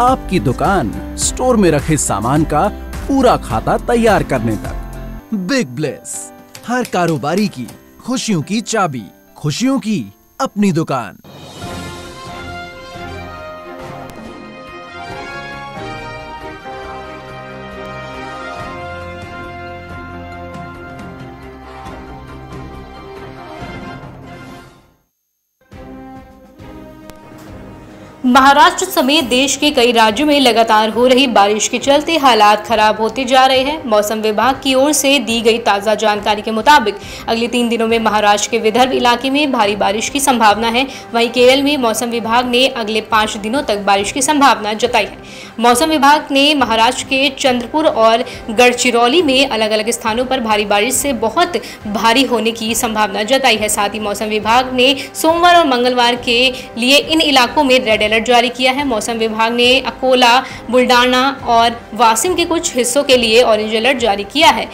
आपकी दुकान स्टोर में रखे सामान का पूरा खाता तैयार करने तक। बिग ब्लेस, हर कारोबारी की खुशियों की चाबी, खुशियों की अपनी दुकान। महाराष्ट्र समेत देश के कई राज्यों में लगातार हो रही बारिश के चलते हालात खराब होते जा रहे हैं। मौसम विभाग की ओर से दी गई ताज़ा जानकारी के मुताबिक अगले तीन दिनों में महाराष्ट्र के विदर्भ इलाके में भारी बारिश की संभावना है। वहीं केरल में मौसम विभाग ने अगले पाँच दिनों तक बारिश की संभावना जताई है। मौसम विभाग ने महाराष्ट्र के चंद्रपुर और गढ़चिरौली में अलग अलग स्थानों पर भारी बारिश से बहुत भारी होने की संभावना जताई है। साथ ही मौसम विभाग ने सोमवार और मंगलवार के लिए इन इलाकों में रेड अलर्ट जारी किया है। मौसम विभाग ने अकोला बुल्डाना और वासिम के कुछ हिस्सों के लिए ऑरेंज अलर्ट जारी किया है।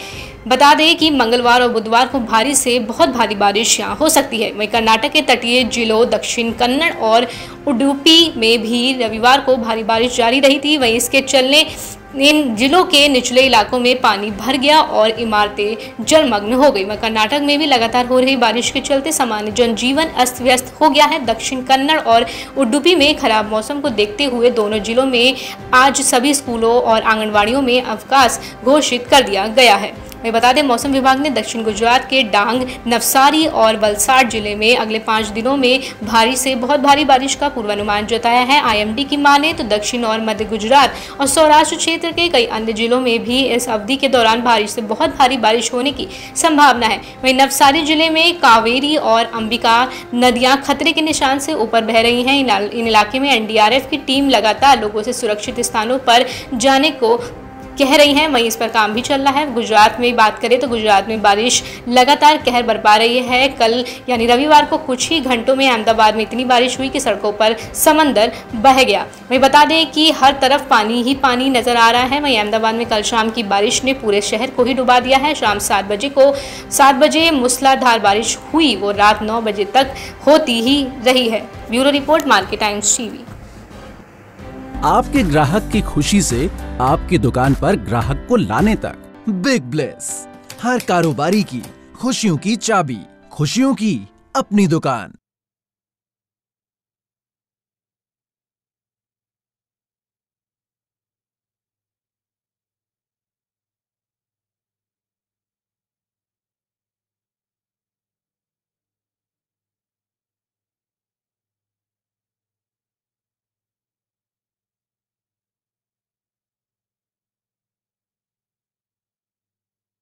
बता दें कि मंगलवार और बुधवार को भारी से बहुत भारी बारिश यहाँ हो सकती है। वहीं कर्नाटक के तटीय जिलों, दक्षिण कन्नड़ और उडुपी में भी रविवार को भारी बारिश जारी रही थी। वहीं इसके चलने इन जिलों के निचले इलाकों में पानी भर गया और इमारतें जलमग्न हो गई। वहीं कर्नाटक में भी लगातार हो रही बारिश के चलते सामान्य जनजीवन अस्त व्यस्त हो गया है। दक्षिण कन्नड़ और उडुपी में खराब मौसम को देखते हुए दोनों जिलों में आज सभी स्कूलों और आंगनबाड़ियों में अवकाश घोषित कर दिया गया है। मैं बता दें, मौसम विभाग ने दक्षिण गुजरात के डांग, नवसारी और वलसाड ज़िले में अगले पाँच दिनों में भारी से बहुत भारी बारिश का पूर्वानुमान जताया है। आईएमडी की माने तो दक्षिण और मध्य गुजरात और सौराष्ट्र क्षेत्र के कई अन्य जिलों में भी इस अवधि के दौरान बारिश से बहुत भारी बारिश होने की संभावना है। वहीं नवसारी ज़िले में कावेरी और अंबिका नदियाँ खतरे के निशान से ऊपर बह रही हैं। इन इलाके में एनडीआरएफ की टीम लगातार लोगों से सुरक्षित स्थानों पर जाने को कह रही हैं, वहीं इस पर काम भी चल रहा है। गुजरात में बात करें तो गुजरात में बारिश लगातार कहर बरपा रही है। कल, यानी रविवार को कुछ ही घंटों में अहमदाबाद में इतनी बारिश हुई कि सड़कों पर समंदर बह गया। वहीं बता दें कि हर तरफ़ पानी ही पानी नज़र आ रहा है। वहीं अहमदाबाद में कल शाम की बारिश ने पूरे शहर को ही डुबा दिया है। शाम सात बजे को, सात बजे मूसलाधार बारिश हुई वो रात नौ बजे तक होती ही रही है। Bureau report, market times TV. आपके ग्राहक की खुशी से आपकी दुकान पर ग्राहक को लाने तक। बिग ब्लेस हर कारोबारी की खुशियों की चाबी, खुशियों की अपनी दुकान।